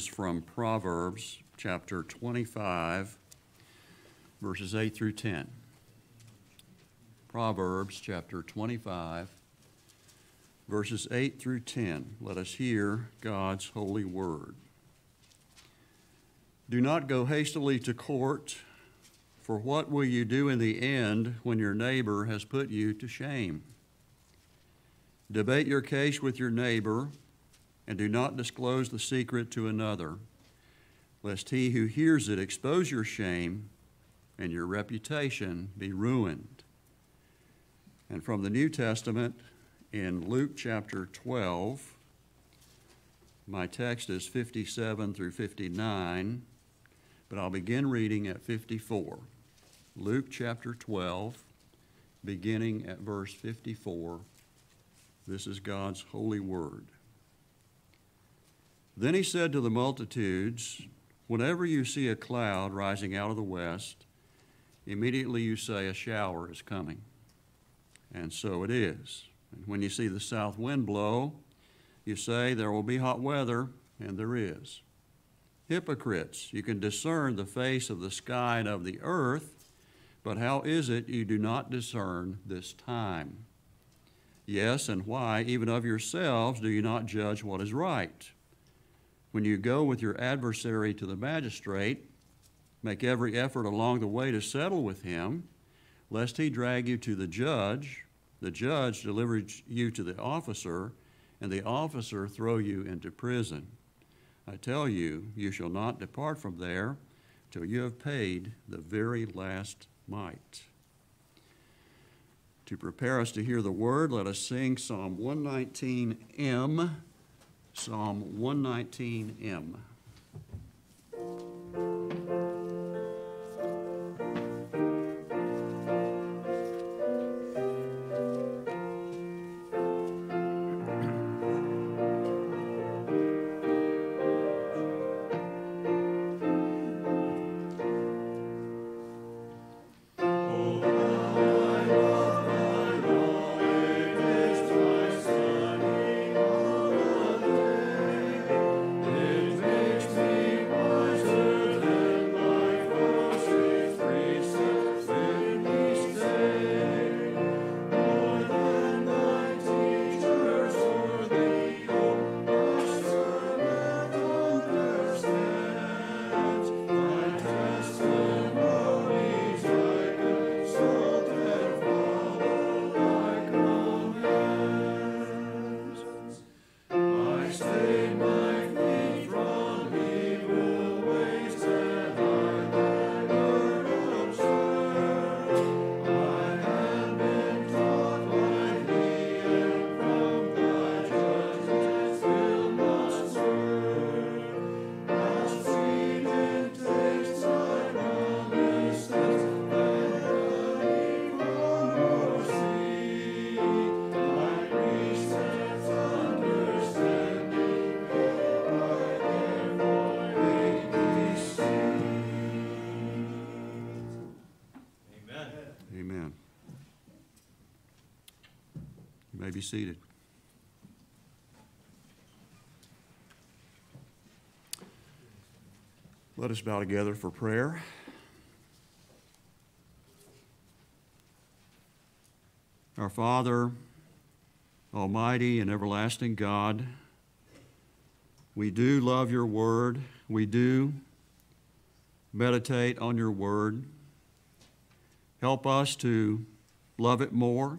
is from Proverbs chapter 25, verses 8 through 10. Proverbs chapter 25, verses 8 through 10. Let us hear God's holy word. Do not go hastily to court, for what will you do in the end when your neighbor has put you to shame? Debate your case with your neighbor, and do not disclose the secret to another, lest he who hears it expose your shame and your reputation be ruined. And from the New Testament, in Luke chapter 12, my text is 57 through 59, but I'll begin reading at 54. Luke chapter 12, beginning at verse 54. This is God's holy word. Then he said to the multitudes, Whenever you see a cloud rising out of the west, immediately you say, A shower is coming. And so it is. And when you see the south wind blow, you say, There will be hot weather, and there is. Hypocrites, you can discern the face of the sky and of the earth, but how is it you do not discern this time? Yes, and why, even of yourselves, do you not judge what is right? When you go with your adversary to the magistrate, make every effort along the way to settle with him, lest he drag you to the judge, the judge delivers you to the officer, and the officer throw you into prison. I tell you, you shall not depart from there till you have paid the very last mite. To prepare us to hear the word, let us sing Psalm 119M. Psalm 119M. Be seated. Let us bow together for prayer. Our Father, Almighty and everlasting God, we do love your word. We do meditate on your word. Help us to love it more,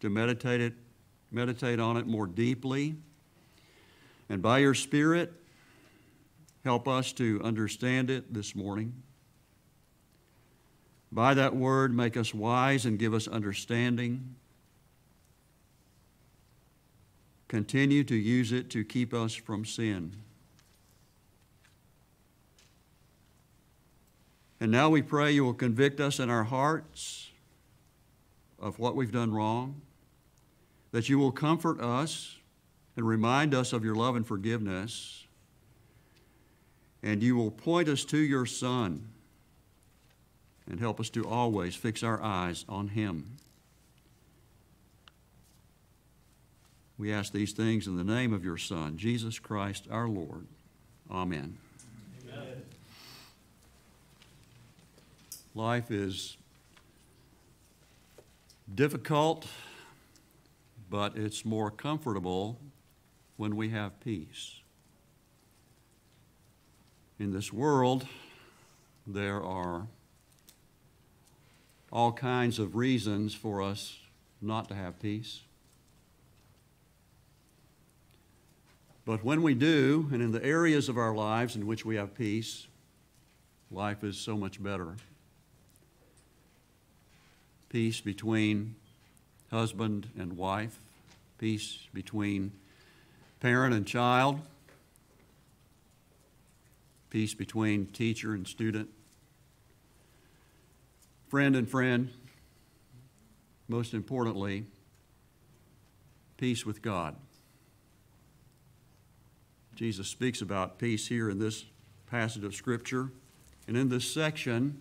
to meditate it, meditate on it more deeply. And by your Spirit, help us to understand it this morning. By that word, make us wise and give us understanding. Continue to use it to keep us from sin. And now we pray you will convict us in our hearts of what we've done wrong, that you will comfort us and remind us of your love and forgiveness, and you will point us to your Son and help us to always fix our eyes on Him. We ask these things in the name of your Son, Jesus Christ our Lord. Amen. Life is difficult, but it's more comfortable when we have peace. In this world, there are all kinds of reasons for us not to have peace. But when we do, and in the areas of our lives in which we have peace, life is so much better peace between husband and wife, peace between parent and child, peace between teacher and student, friend and friend, most importantly, peace with God. Jesus speaks about peace here in this passage of Scripture. And in this section,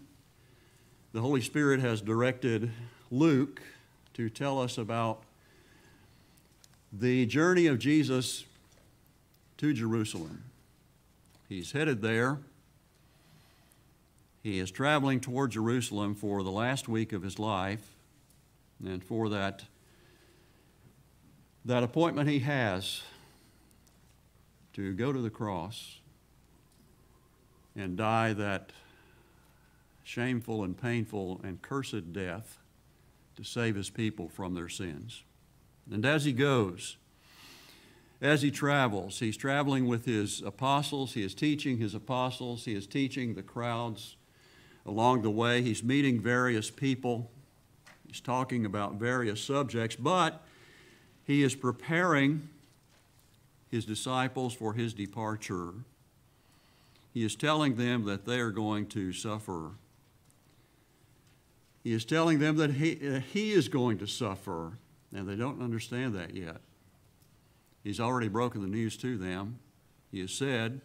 the Holy Spirit has directed Luke to tell us about the journey of Jesus to Jerusalem. He's headed there. He is traveling toward Jerusalem for the last week of his life, and for that, that appointment he has to go to the cross and die that shameful and painful and cursed death to save his people from their sins. And as he goes, as he travels, he's traveling with his apostles, he is teaching his apostles, he is teaching the crowds along the way, he's meeting various people, he's talking about various subjects, but he is preparing his disciples for his departure. He is telling them that they are going to suffer he is telling them that he, uh, he is going to suffer, and they don't understand that yet. He's already broken the news to them. He has said,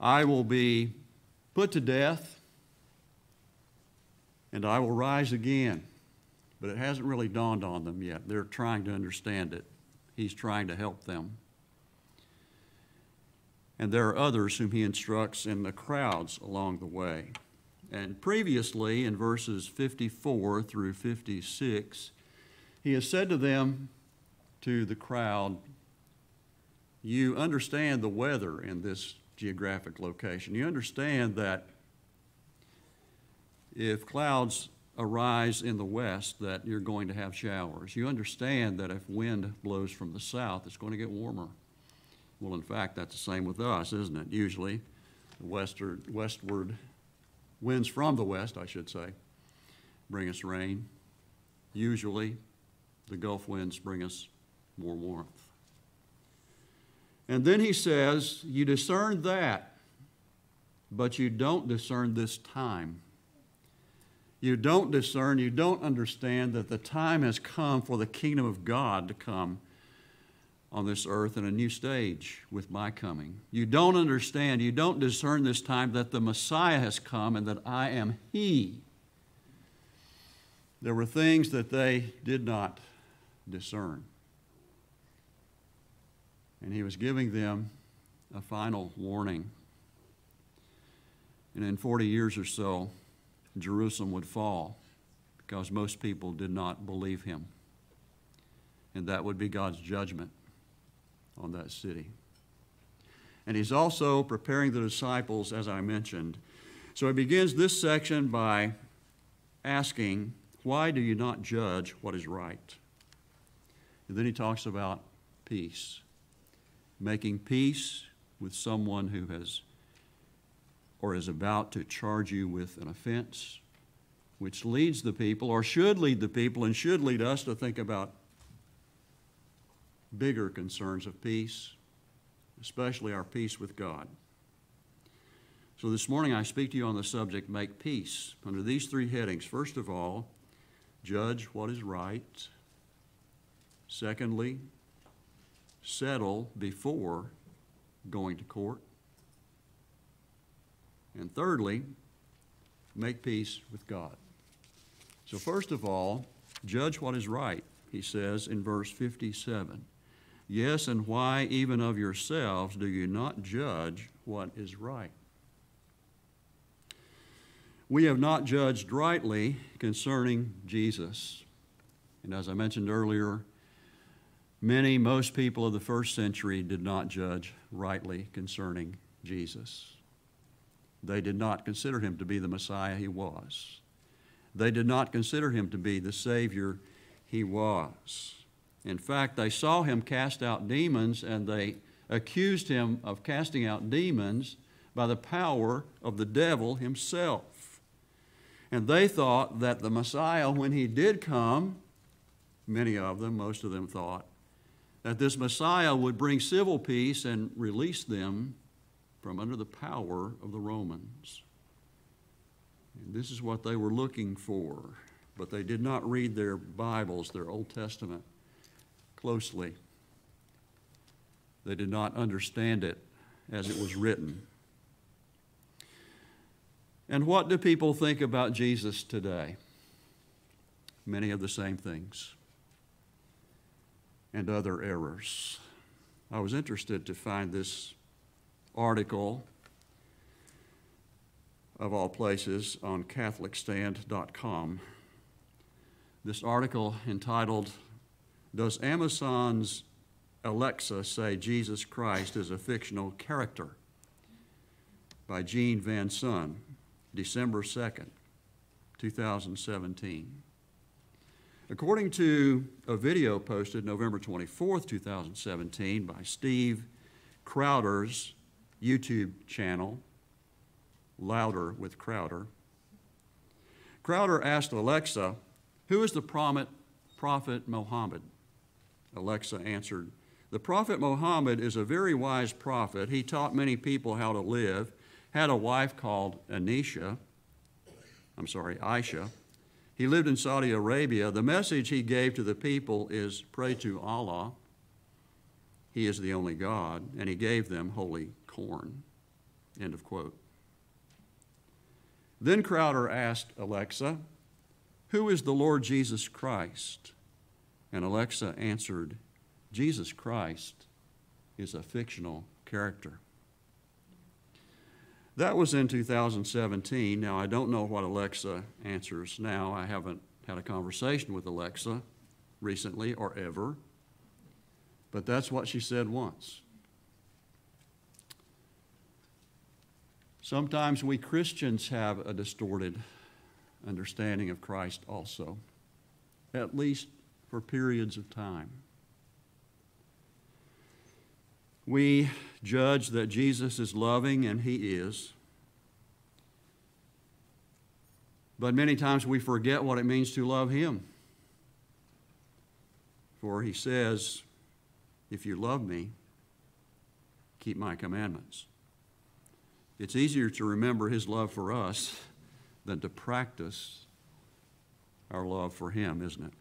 I will be put to death, and I will rise again. But it hasn't really dawned on them yet. They're trying to understand it. He's trying to help them. And there are others whom he instructs in the crowds along the way. And previously, in verses 54 through 56, he has said to them, to the crowd, You understand the weather in this geographic location. You understand that if clouds arise in the west, that you're going to have showers. You understand that if wind blows from the south, it's going to get warmer. Well, in fact, that's the same with us, isn't it? Usually, the westward, westward winds from the west, I should say, bring us rain. Usually, the Gulf winds bring us more warmth. And then he says, You discern that, but you don't discern this time. You don't discern, you don't understand that the time has come for the kingdom of God to come on this earth in a new stage with my coming. You don't understand, you don't discern this time that the Messiah has come and that I am He. There were things that they did not discern. And He was giving them a final warning. And in 40 years or so, Jerusalem would fall because most people did not believe Him. And that would be God's judgment on that city. And he's also preparing the disciples, as I mentioned. So he begins this section by asking, Why do you not judge what is right? And then he talks about peace, making peace with someone who has or is about to charge you with an offense, which leads the people, or should lead the people, and should lead us to think about bigger concerns of peace, especially our peace with God. So this morning I speak to you on the subject make peace under these three headings. First of all, judge what is right. Secondly, settle before going to court. And thirdly, make peace with God. So, first of all, judge what is right, he says in verse 57. Yes, and why, even of yourselves, do you not judge what is right? We have not judged rightly concerning Jesus. And as I mentioned earlier, many, most people of the first century did not judge rightly concerning Jesus. They did not consider him to be the Messiah he was. They did not consider him to be the Savior he was. In fact, they saw him cast out demons and they accused him of casting out demons by the power of the devil himself. And they thought that the Messiah, when he did come, many of them, most of them thought, that this Messiah would bring civil peace and release them from under the power of the Romans. And this is what they were looking for, but they did not read their Bibles, their Old Testament, closely. They did not understand it as it was written. And what do people think about Jesus today? Many of the same things and other errors. I was interested to find this article, of all places, on CatholicStand.com. This article entitled, Does Amazon's Alexa Say Jesus Christ is a Fictional Character? by Gene Van Son, December 2nd, 2017. According to a video posted November 24th, 2017 by Steve Crowder's YouTube channel, Louder with Crowder. Crowder asked Alexa, Who is the prophet Mohammed? Alexa answered, The prophet Muhammad is a very wise prophet. He taught many people how to live, had a wife called Anisha, I'm sorry, Aisha. He lived in Saudi Arabia. The message he gave to the people is pray to Allah. He is the only God, and he gave them holy Koran. End of quote. Then Crowder asked Alexa, Who is the Lord Jesus Christ? And Alexa answered, Jesus Christ is a fictional character. That was in 2017. Now, I don't know what Alexa answers now. I haven't had a conversation with Alexa recently or ever, but that's what she said once. Sometimes we Christians have a distorted understanding of Christ also, at least for periods of time. We judge that Jesus is loving, and he is. But many times we forget what it means to love him. For he says, If you love me, keep my commandments. It's easier to remember his love for us than to practice our love for him, isn't it?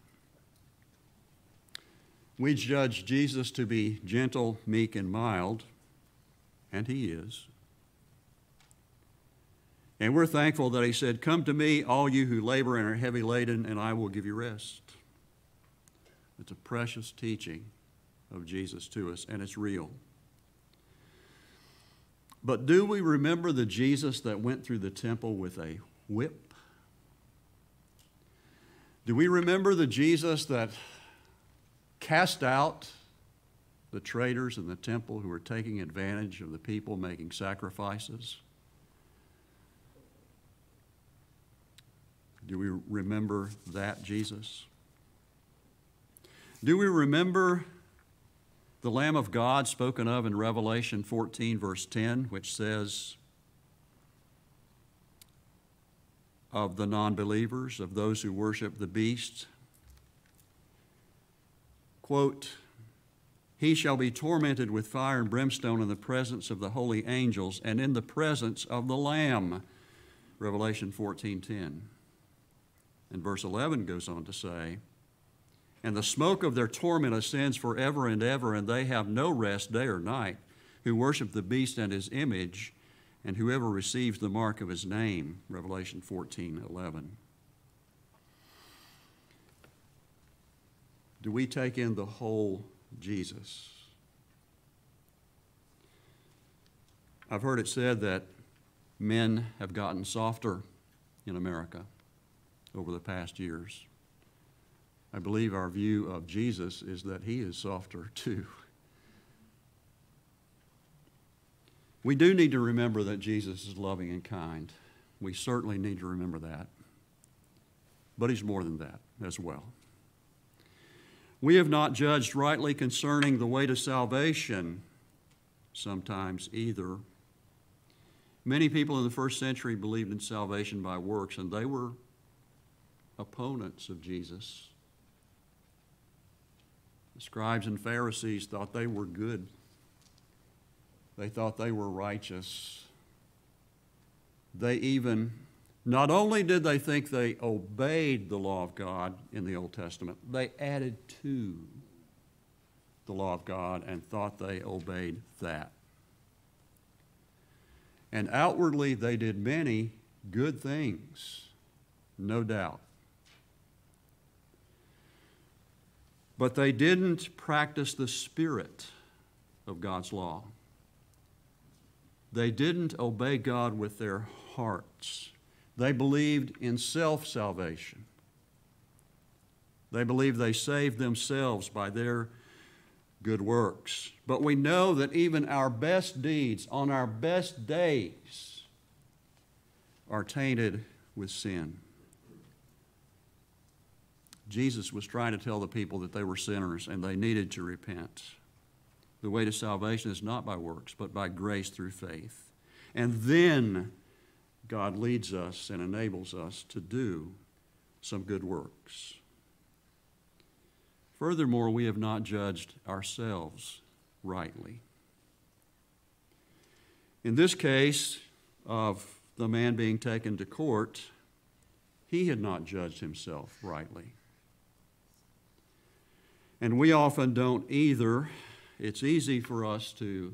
We judge Jesus to be gentle, meek, and mild, and he is. And we're thankful that he said, Come to me, all you who labor and are heavy laden, and I will give you rest. It's a precious teaching of Jesus to us, and it's real. But do we remember the Jesus that went through the temple with a whip? Do we remember the Jesus that cast out the traders in the temple who were taking advantage of the people making sacrifices? Do we remember that Jesus? Do we remember the Lamb of God spoken of in Revelation 14, verse 10, which says, of the non believers, of those who worship the beast, quote, He shall be tormented with fire and brimstone in the presence of the holy angels and in the presence of the Lamb. Revelation 14:10. And verse 11 goes on to say, and the smoke of their torment ascends forever and ever, and they have no rest day or night, who worship the beast and his image, and whoever receives the mark of his name. Revelation 14 11. do we take in the whole Jesus? I've heard it said that men have gotten softer in America over the past years. I believe our view of Jesus is that he is softer too. We do need to remember that Jesus is loving and kind. We certainly need to remember that. But he's more than that as well. We have not judged rightly concerning the way to salvation sometimes either. Many people in the first century believed in salvation by works, and they were opponents of Jesus. The scribes and Pharisees thought they were good, they thought they were righteous. They even, not only did they think they obeyed the law of God in the Old Testament, they added to the law of God and thought they obeyed that. And outwardly, they did many good things, no doubt. But they didn't practice the spirit of God's law. They didn't obey God with their hearts. They believed in self salvation. They believed they saved themselves by their good works. But we know that even our best deeds on our best days are tainted with sin. Jesus was trying to tell the people that they were sinners and they needed to repent. The way to salvation is not by works, but by grace through faith. And then God leads us and enables us to do some good works. Furthermore, we have not judged ourselves rightly. In this case of the man being taken to court, he had not judged himself rightly. And we often don't either. It's easy for us to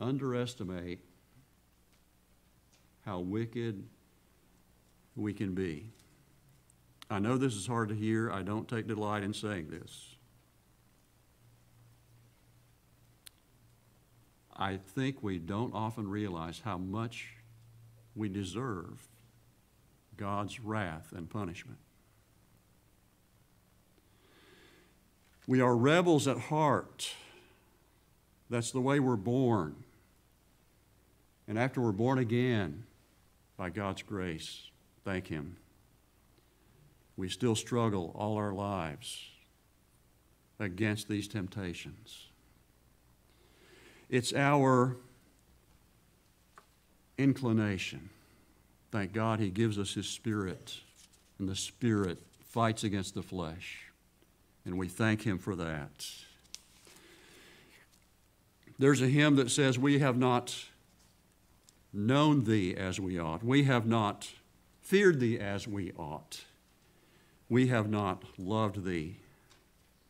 underestimate how wicked we can be. I know this is hard to hear. I don't take delight in saying this. I think we don't often realize how much we deserve God's wrath and punishment. We are rebels at heart. That's the way we're born. And after we're born again, by God's grace, thank Him we still struggle all our lives against these temptations. It's our inclination. Thank God He gives us His Spirit, and the Spirit fights against the flesh. And we thank Him for that. There's a hymn that says, We have not known Thee as we ought, we have not feared Thee as we ought we have not loved thee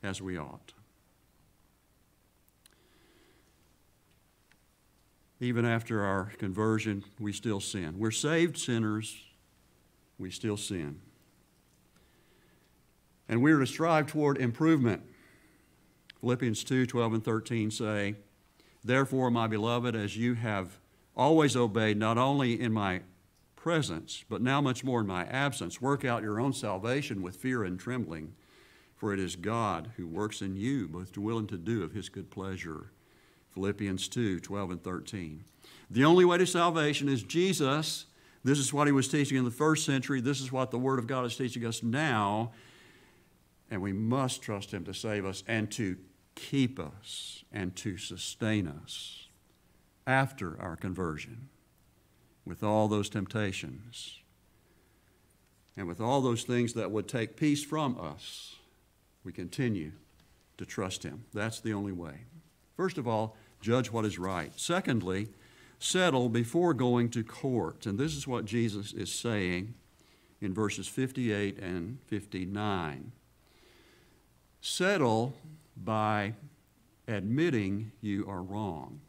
as we ought. Even after our conversion, we still sin. We're saved sinners, we still sin. And we're to strive toward improvement. Philippians 2 12 and 13 say, Therefore, my beloved, as you have always obey, not only in my presence, but now much more in my absence. Work out your own salvation with fear and trembling, for it is God who works in you both to will and to do of his good pleasure. Philippians 2 12 and 13. The only way to salvation is Jesus. This is what he was teaching in the first century. This is what the Word of God is teaching us now. And we must trust him to save us and to keep us and to sustain us after our conversion with all those temptations and with all those things that would take peace from us, we continue to trust Him. That's the only way. First of all, judge what is right. Secondly, settle before going to court. And this is what Jesus is saying in verses 58 and 59. Settle by admitting you are wrong.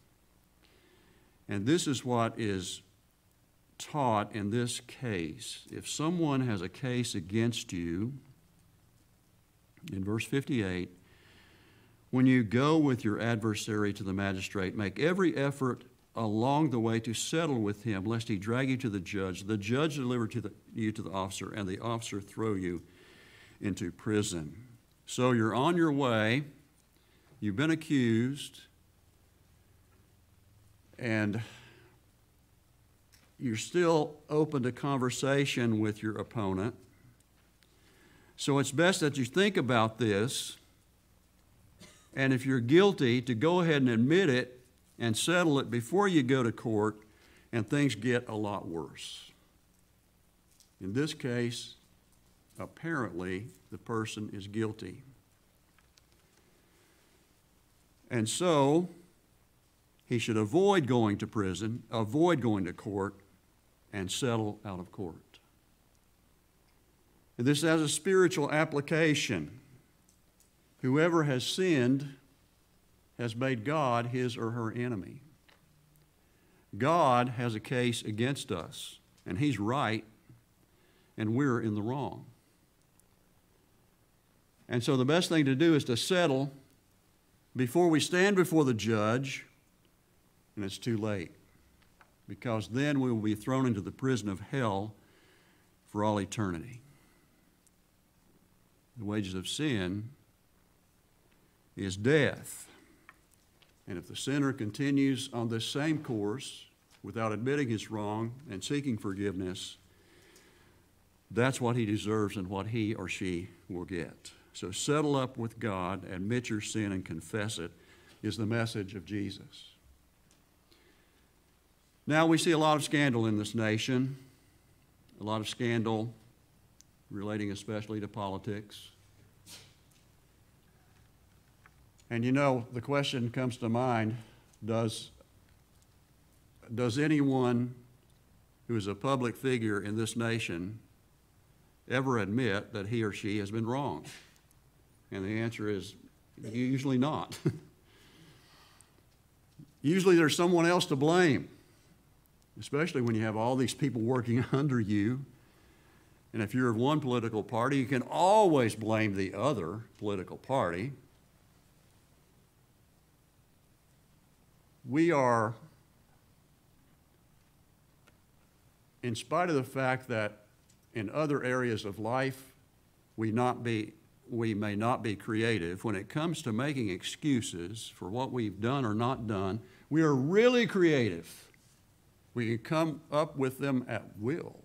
And this is what is taught in this case. If someone has a case against you, in verse 58, when you go with your adversary to the magistrate, make every effort along the way to settle with him, lest he drag you to the judge, the judge deliver to the, you to the officer, and the officer throw you into prison. So you're on your way, you've been accused, and you're still open to conversation with your opponent. So it's best that you think about this, and if you're guilty, to go ahead and admit it and settle it before you go to court, and things get a lot worse. In this case, apparently, the person is guilty. And so, he should avoid going to prison, avoid going to court, and settle out of court. And this has a spiritual application. Whoever has sinned has made God his or her enemy. God has a case against us, and he's right, and we're in the wrong. And so the best thing to do is to settle before we stand before the judge, and it's too late because then we will be thrown into the prison of hell for all eternity. The wages of sin is death. And if the sinner continues on this same course without admitting his wrong and seeking forgiveness, that's what he deserves and what he or she will get. So settle up with God, admit your sin, and confess it is the message of Jesus. Now we see a lot of scandal in this nation, a lot of scandal relating especially to politics. And you know, the question comes to mind does, does anyone who is a public figure in this nation ever admit that he or she has been wrong? And the answer is usually not. usually there's someone else to blame especially when you have all these people working under you. And if you're of one political party, you can always blame the other political party. We are, in spite of the fact that in other areas of life we, not be, we may not be creative, when it comes to making excuses for what we've done or not done, we are really creative. We can come up with them at will.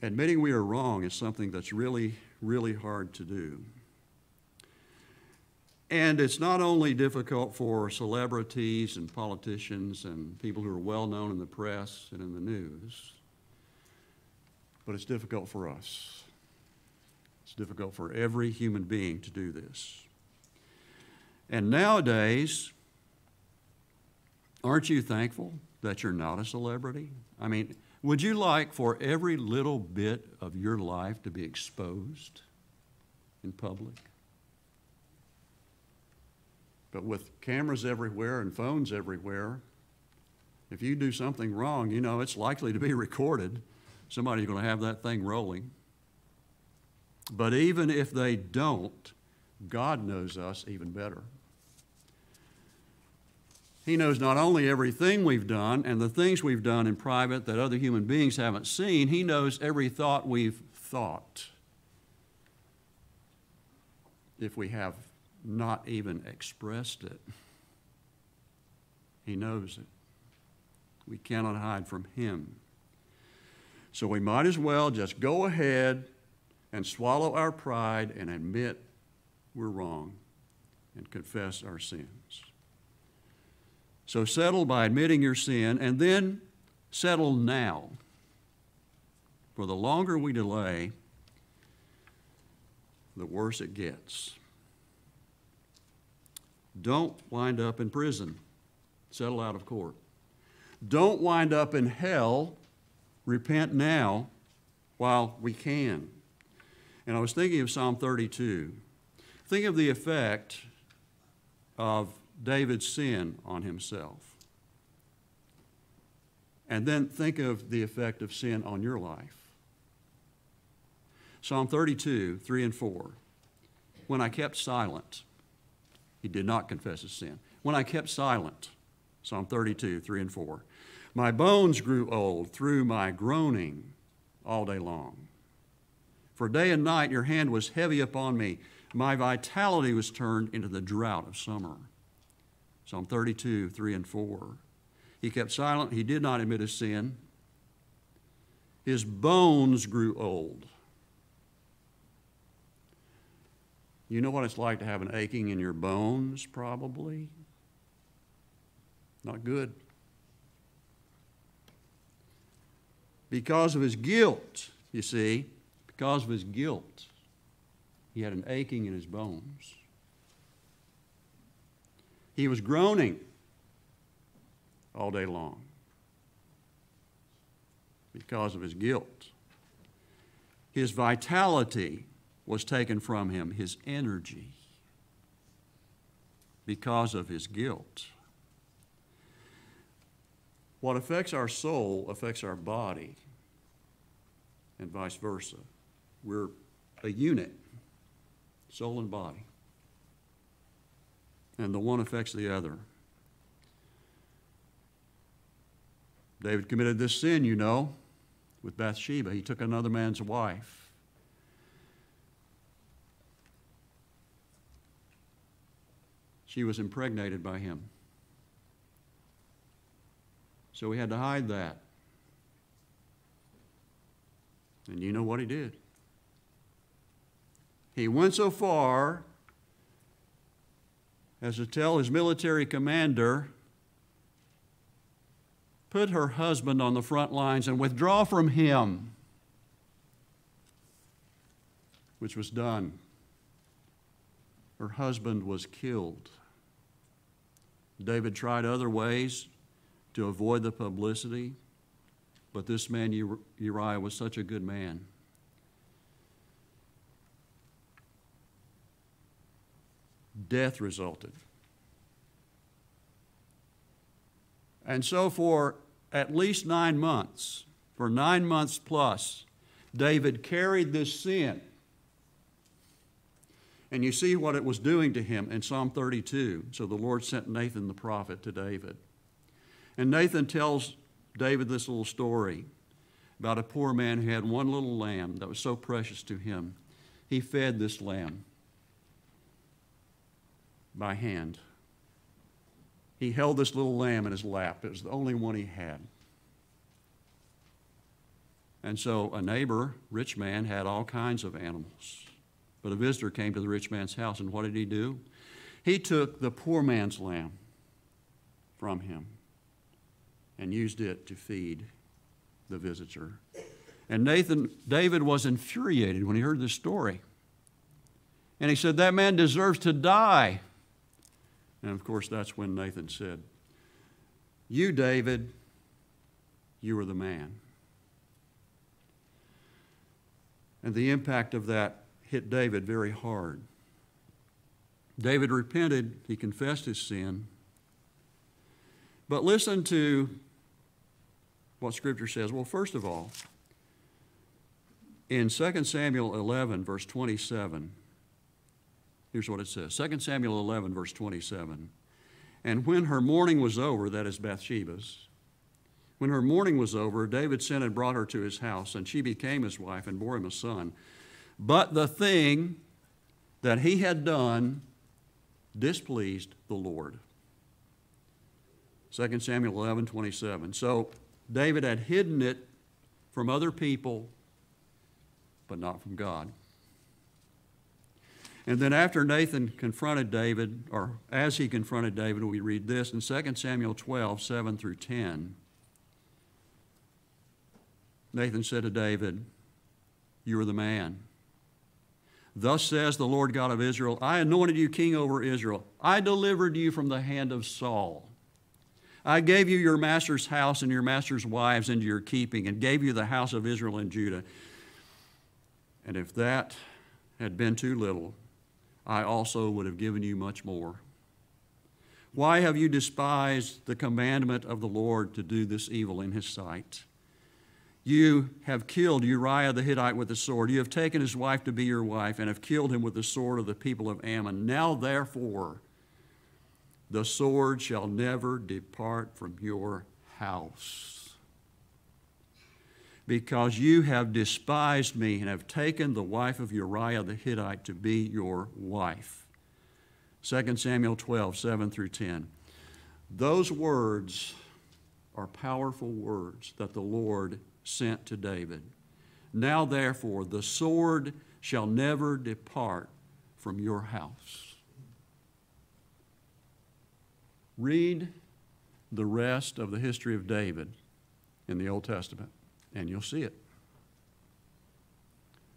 Admitting we are wrong is something that's really, really hard to do. And it's not only difficult for celebrities and politicians and people who are well known in the press and in the news, but it's difficult for us. It's difficult for every human being to do this. And nowadays, Aren't you thankful that you're not a celebrity? I mean, would you like for every little bit of your life to be exposed in public? But with cameras everywhere and phones everywhere, if you do something wrong, you know it's likely to be recorded. Somebody's going to have that thing rolling. But even if they don't, God knows us even better. He knows not only everything we've done and the things we've done in private that other human beings haven't seen, He knows every thought we've thought. If we have not even expressed it, He knows it. We cannot hide from Him. So we might as well just go ahead and swallow our pride and admit we're wrong and confess our sins. So settle by admitting your sin, and then settle now. For the longer we delay, the worse it gets. Don't wind up in prison. Settle out of court. Don't wind up in hell. Repent now while we can. And I was thinking of Psalm 32. Think of the effect of David's sin on himself. And then think of the effect of sin on your life. Psalm 32, 3 and 4. When I kept silent, he did not confess his sin. when I kept silent. Psalm 32, 3 and 4. My bones grew old through my groaning all day long. For day and night your hand was heavy upon me. My vitality was turned into the drought of summer. Psalm 32, 3 and 4. He kept silent. He did not admit his sin. His bones grew old. You know what it's like to have an aching in your bones, probably? Not good. Because of his guilt, you see, because of his guilt, he had an aching in his bones. He was groaning all day long because of his guilt. His vitality was taken from him, his energy, because of his guilt. What affects our soul affects our body, and vice versa. We're a unit, soul and body. And the one affects the other. David committed this sin, you know, with Bathsheba. He took another man's wife. She was impregnated by him. So he had to hide that. And you know what he did? He went so far as to tell his military commander, put her husband on the front lines and withdraw from him, which was done. Her husband was killed. David tried other ways to avoid the publicity, but this man, Uriah, was such a good man. Death resulted. And so, for at least nine months, for nine months plus, David carried this sin. And you see what it was doing to him in Psalm 32. So the Lord sent Nathan the prophet to David. And Nathan tells David this little story about a poor man who had one little lamb that was so precious to him. He fed this lamb by hand. He held this little lamb in his lap. It was the only one he had. And so a neighbor, rich man, had all kinds of animals. But a visitor came to the rich man's house, and what did he do? He took the poor man's lamb from him and used it to feed the visitor. And Nathan, David was infuriated when he heard this story. And he said, That man deserves to die. And of course, that's when Nathan said, You, David, you are the man. And the impact of that hit David very hard. David repented, he confessed his sin. But listen to what Scripture says. Well, first of all, in 2 Samuel 11, verse 27, here's what it says 2 Samuel 11, verse 27. And when her mourning was over, that is Bathsheba's, when her mourning was over, David sent and brought her to his house, and she became his wife and bore him a son. But the thing that he had done displeased the Lord. 2 Samuel 11, 27. So David had hidden it from other people, but not from God. And then after Nathan confronted David, or as he confronted David, we read this in 2 Samuel 12, 7 through 10. Nathan said to David, You are the man. Thus says the Lord God of Israel I anointed you king over Israel. I delivered you from the hand of Saul. I gave you your master's house and your master's wives into your keeping, and gave you the house of Israel and Judah. And if that had been too little, I also would have given you much more. Why have you despised the commandment of the Lord to do this evil in his sight? You have killed Uriah the Hittite with the sword. You have taken his wife to be your wife and have killed him with the sword of the people of Ammon. Now, therefore, the sword shall never depart from your house. Because you have despised me and have taken the wife of Uriah the Hittite to be your wife. 2 Samuel 12, 7 through 10. Those words are powerful words that the Lord sent to David. Now, therefore, the sword shall never depart from your house. Read the rest of the history of David in the Old Testament, and you'll see it.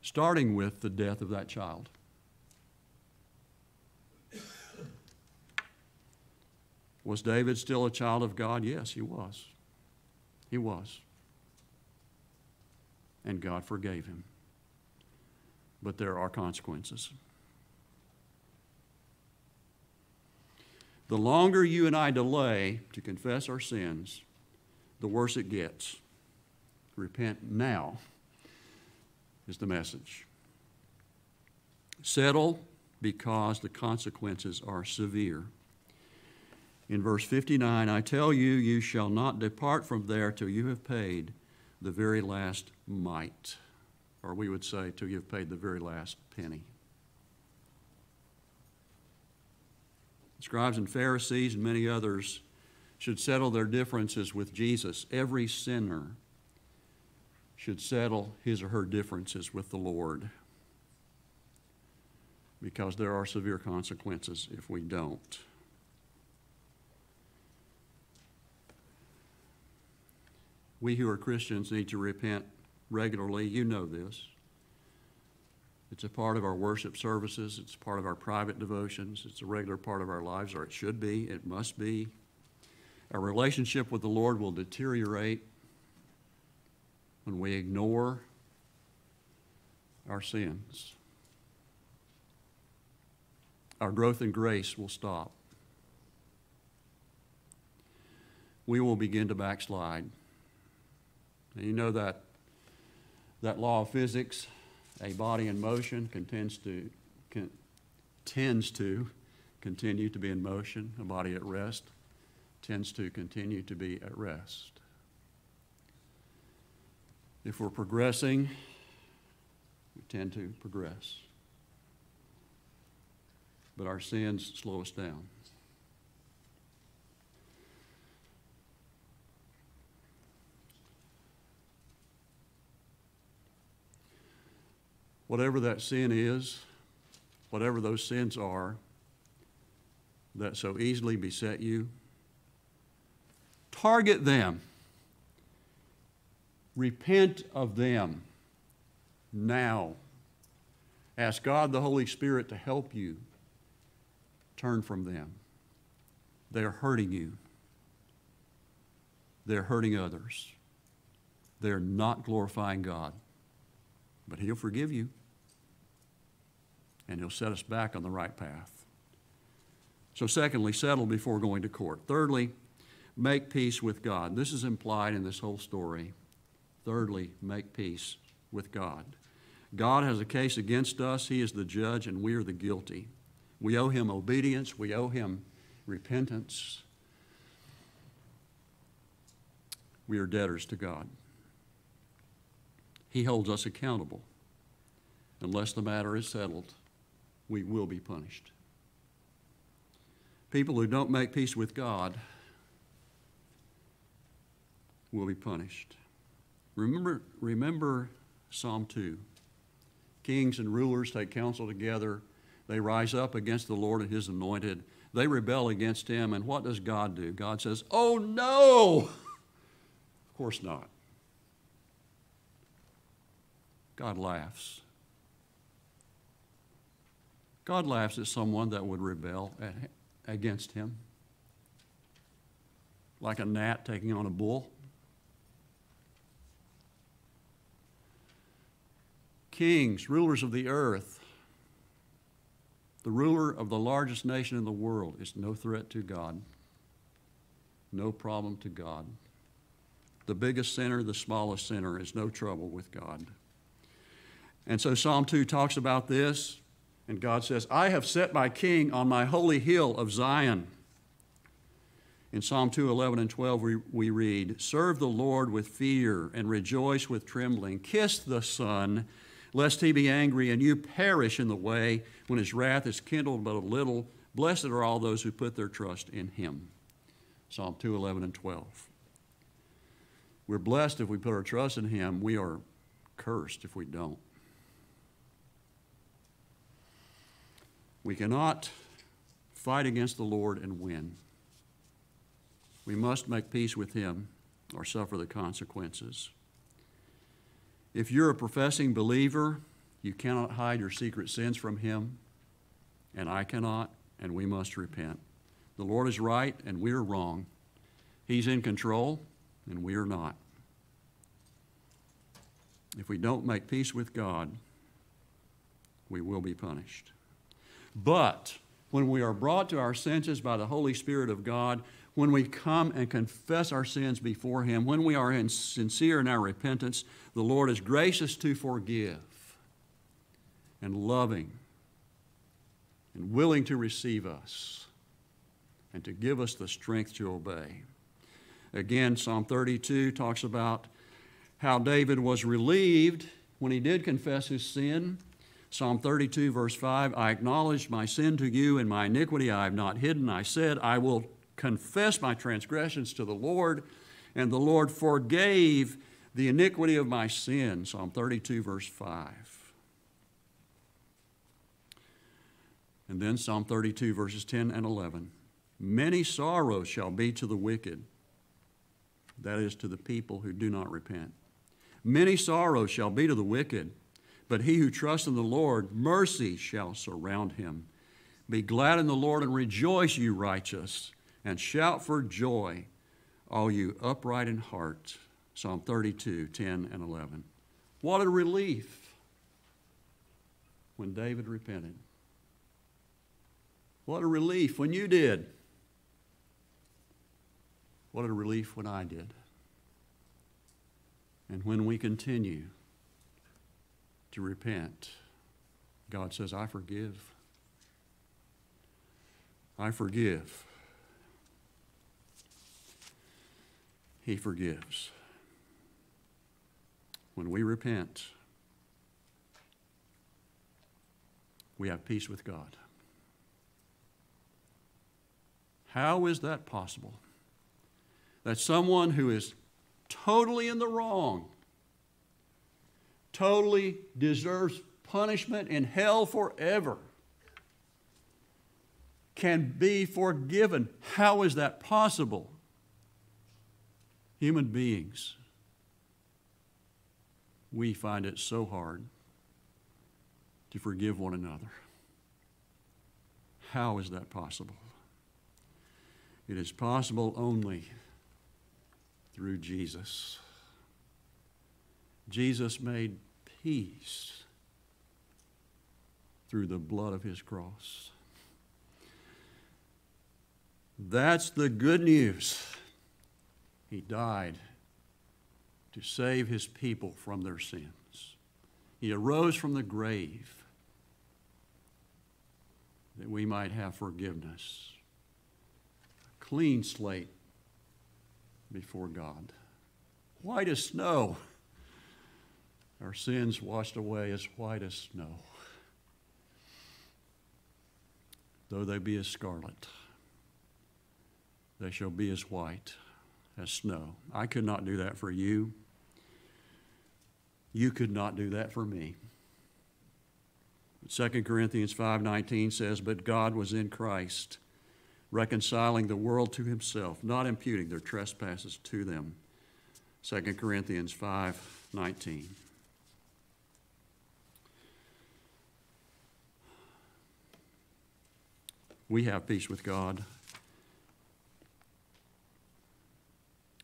Starting with the death of that child. Was David still a child of God? Yes, he was. He was. And God forgave him. But there are consequences. The longer you and I delay to confess our sins, the worse it gets. Repent now is the message. Settle because the consequences are severe. In verse 59, I tell you, you shall not depart from there till you have paid the very last mite, or we would say, till you've paid the very last penny. Scribes and Pharisees and many others should settle their differences with Jesus. Every sinner should settle his or her differences with the Lord because there are severe consequences if we don't. We who are Christians need to repent regularly. You know this. It's a part of our worship services, it's part of our private devotions, it's a regular part of our lives, or it should be, it must be. Our relationship with the Lord will deteriorate when we ignore our sins. Our growth in grace will stop. We will begin to backslide. And you know that, that law of physics, a body in motion tends to, can, tends to continue to be in motion. A body at rest tends to continue to be at rest. If we're progressing, we tend to progress. But our sins slow us down. whatever that sin is, whatever those sins are that so easily beset you, target them. Repent of them now. Ask God the Holy Spirit to help you turn from them. They're hurting you, they're hurting others. They're not glorifying God. But He'll forgive you and He'll set us back on the right path. So, secondly, settle before going to court. Thirdly, make peace with God. This is implied in this whole story. Thirdly, make peace with God. God has a case against us. He is the judge, and we are the guilty. We owe Him obedience, we owe Him repentance. We are debtors to God. He holds us accountable. Unless the matter is settled, we will be punished. People who don't make peace with God will be punished. Remember, remember Psalm 2. Kings and rulers take counsel together. They rise up against the Lord and his anointed. They rebel against him. And what does God do? God says, Oh no! Of course not. God laughs. God laughs at someone that would rebel at, against him, like a gnat taking on a bull. Kings, rulers of the earth, the ruler of the largest nation in the world is no threat to God, no problem to God. The biggest sinner, the smallest sinner, is no trouble with God. And so Psalm 2 talks about this. And God says, I have set my king on my holy hill of Zion. In Psalm 2 11 and 12, we, we read, Serve the Lord with fear and rejoice with trembling. Kiss the Son, lest he be angry and you perish in the way when his wrath is kindled but a little. Blessed are all those who put their trust in him. Psalm 2 11 and 12. We're blessed if we put our trust in him. We are cursed if we don't. We cannot fight against the Lord and win. We must make peace with Him or suffer the consequences. If you're a professing believer, you cannot hide your secret sins from Him, and I cannot, and we must repent. The Lord is right, and we are wrong. He's in control, and we are not. If we don't make peace with God, we will be punished. But when we are brought to our senses by the Holy Spirit of God, when we come and confess our sins before Him, when we are in sincere in our repentance, the Lord is gracious to forgive and loving and willing to receive us and to give us the strength to obey. Again, Psalm 32 talks about how David was relieved when he did confess his sin Psalm 32, verse 5 I acknowledged my sin to you, and my iniquity I have not hidden. I said, I will confess my transgressions to the Lord, and the Lord forgave the iniquity of my sin. Psalm 32, verse 5. And then Psalm 32, verses 10 and 11. Many sorrows shall be to the wicked, that is, to the people who do not repent. Many sorrows shall be to the wicked but he who trusts in the Lord, mercy shall surround him. Be glad in the Lord and rejoice, you righteous, and shout for joy, all you upright in heart. Psalm 32, 10 and 11. What a relief when David repented. What a relief when you did. What a relief when I did. And when we continue to repent, God says, I forgive. I forgive. He forgives. When we repent, we have peace with God. How is that possible? That someone who is totally in the wrong totally deserves punishment in hell forever can be forgiven. How is that possible? Human beings, we find it so hard to forgive one another. How is that possible? It is possible only through Jesus. Jesus made peace through the blood of his cross. That's the good news. He died to save his people from their sins. He arose from the grave that we might have forgiveness, a clean slate before God, white as snow our sins washed away as white as snow. Though they be as scarlet, they shall be as white as snow. I could not do that for you. You could not do that for me. 2 Corinthians 5:19 says, "But God was in Christ, reconciling the world to himself, not imputing their trespasses to them." 2 Corinthians 5:19. we have peace with God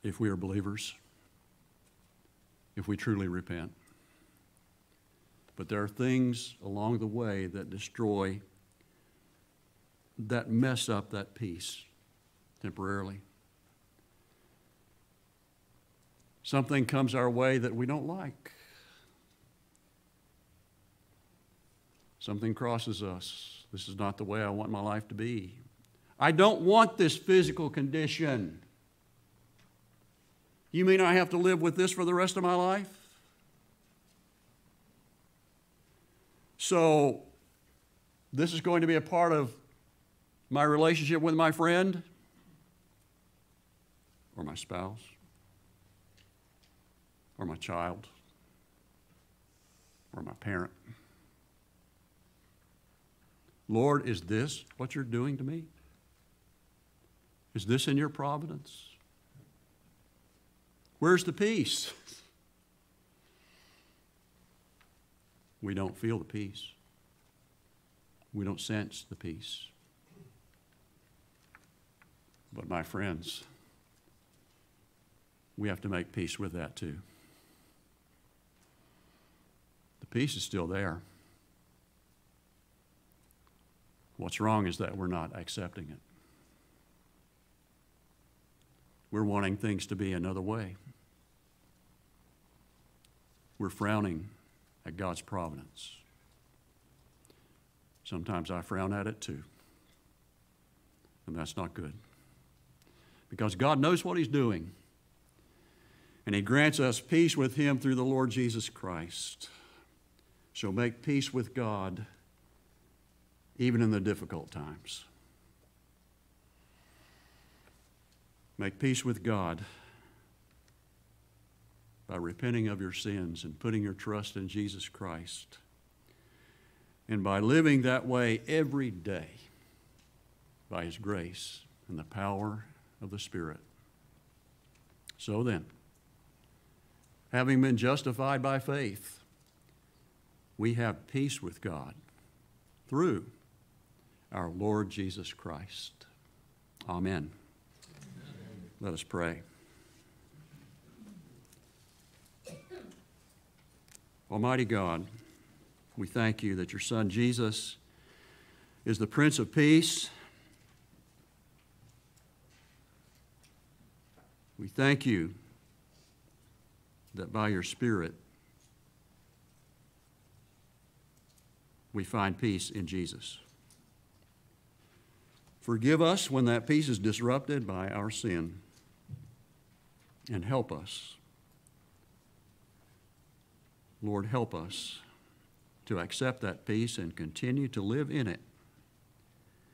if we are believers, if we truly repent. But there are things along the way that destroy, that mess up that peace temporarily. Something comes our way that we don't like. Something crosses us. This is not the way I want my life to be. I don't want this physical condition. You mean I have to live with this for the rest of my life? So, this is going to be a part of my relationship with my friend or my spouse or my child or my parent. Lord, is this what you're doing to me? Is this in your providence? Where's the peace? We don't feel the peace. We don't sense the peace. But, my friends, we have to make peace with that too. The peace is still there. What's wrong is that we're not accepting it. We're wanting things to be another way. We're frowning at God's providence. Sometimes I frown at it too. And that's not good. Because God knows what He's doing. And He grants us peace with Him through the Lord Jesus Christ. So make peace with God even in the difficult times. Make peace with God by repenting of your sins and putting your trust in Jesus Christ. And by living that way every day by His grace and the power of the Spirit. So then, having been justified by faith, we have peace with God through our Lord Jesus Christ. Amen. Let us pray. Almighty God, we thank you that your Son Jesus is the Prince of Peace. We thank you that by your Spirit we find peace in Jesus. Forgive us when that peace is disrupted by our sin, and help us. Lord, help us to accept that peace and continue to live in it,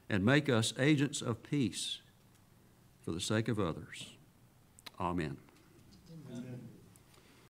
and make us agents of peace for the sake of others. Amen.